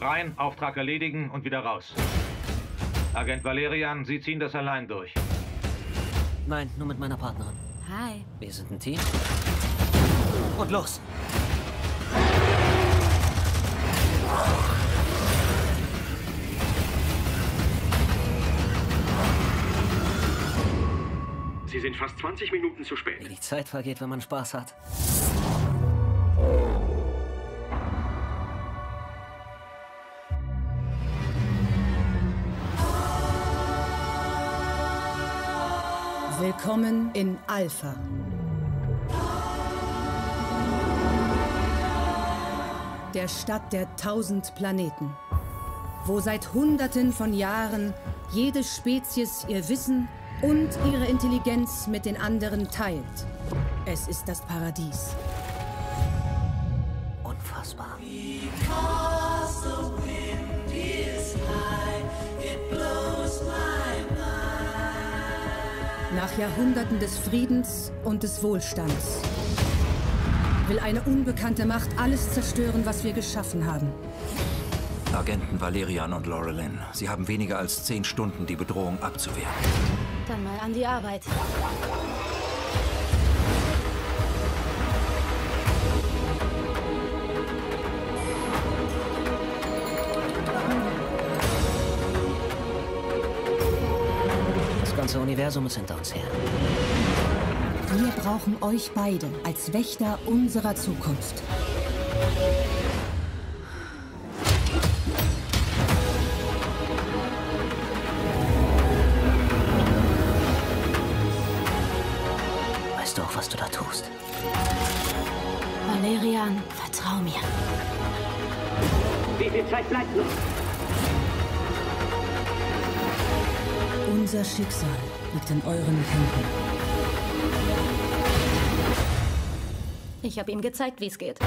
Rein, Auftrag erledigen und wieder raus. Agent Valerian, Sie ziehen das allein durch. Nein, nur mit meiner Partnerin. Hi. Wir sind ein Team. Und los! Sie sind fast 20 Minuten zu Wie spät. die Zeit vergeht, wenn man Spaß hat. Willkommen in Alpha. Der Stadt der tausend Planeten. Wo seit Hunderten von Jahren jede Spezies ihr Wissen und ihre Intelligenz mit den anderen teilt. Es ist das Paradies. Unfassbar. Nach Jahrhunderten des Friedens und des Wohlstands will eine unbekannte Macht alles zerstören, was wir geschaffen haben. Agenten Valerian und Laurelin, Sie haben weniger als zehn Stunden, die Bedrohung abzuwehren. Dann mal an die Arbeit. Ganze Universum ist hinter uns her. Wir brauchen euch beide als Wächter unserer Zukunft. Weißt du auch, was du da tust? Valerian, vertrau mir. Wie viel Zeit bleibt noch? Unser Schicksal liegt in euren Händen. Ich habe ihm gezeigt, wie es geht.